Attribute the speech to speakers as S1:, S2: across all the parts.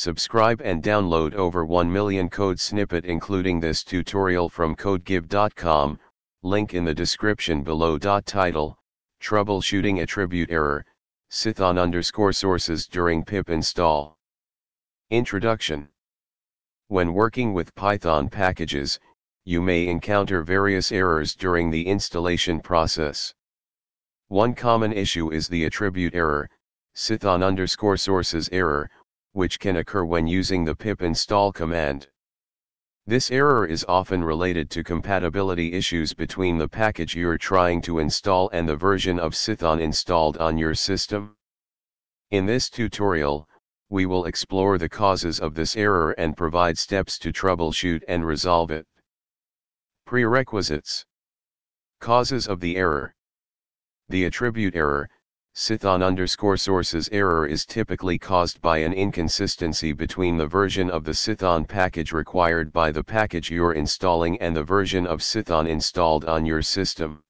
S1: Subscribe and download over 1 million code snippet including this tutorial from codegive.com, link in the description below. Title, Troubleshooting Attribute Error, Cython underscore sources during pip install. Introduction When working with Python packages, you may encounter various errors during the installation process. One common issue is the attribute error, Cython underscore sources error, which can occur when using the pip install command. This error is often related to compatibility issues between the package you're trying to install and the version of Cython installed on your system. In this tutorial, we will explore the causes of this error and provide steps to troubleshoot and resolve it. Prerequisites Causes of the error The attribute error, Cython underscore sources error is typically caused by an inconsistency between the version of the Cython package required by the package you're installing and the version of Cython installed on your system.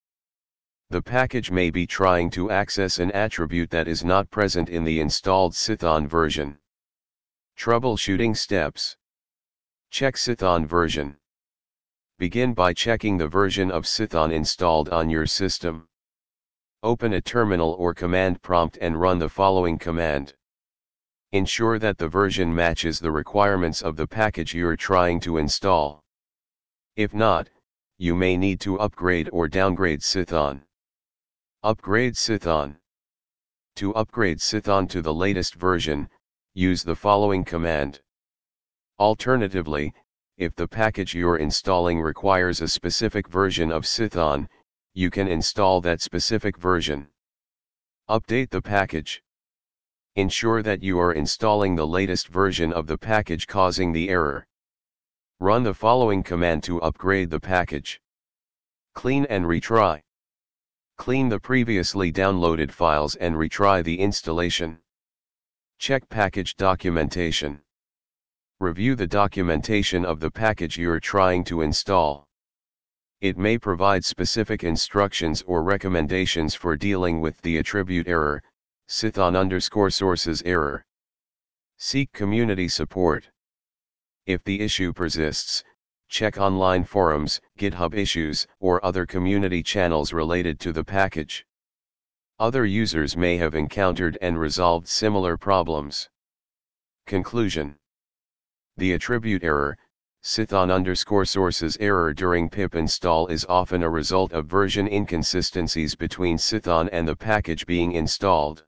S1: The package may be trying to access an attribute that is not present in the installed Cython version. Troubleshooting steps. Check Cython version. Begin by checking the version of Cython installed on your system. Open a terminal or command prompt and run the following command. Ensure that the version matches the requirements of the package you're trying to install. If not, you may need to upgrade or downgrade Cython. Upgrade Cython. To upgrade Cython to the latest version, use the following command. Alternatively, if the package you're installing requires a specific version of Cython, you can install that specific version. Update the package. Ensure that you are installing the latest version of the package causing the error. Run the following command to upgrade the package. Clean and retry. Clean the previously downloaded files and retry the installation. Check package documentation. Review the documentation of the package you're trying to install. It may provide specific instructions or recommendations for dealing with the attribute error, Cython underscore sources error. Seek community support. If the issue persists, check online forums, GitHub issues, or other community channels related to the package. Other users may have encountered and resolved similar problems. Conclusion The attribute error, Cython underscore sources error during pip install is often a result of version inconsistencies between Cython and the package being installed.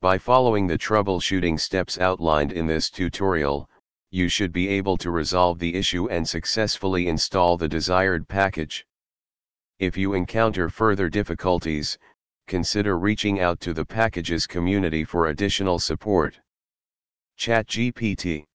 S1: By following the troubleshooting steps outlined in this tutorial, you should be able to resolve the issue and successfully install the desired package. If you encounter further difficulties, consider reaching out to the packages community for additional support. ChatGPT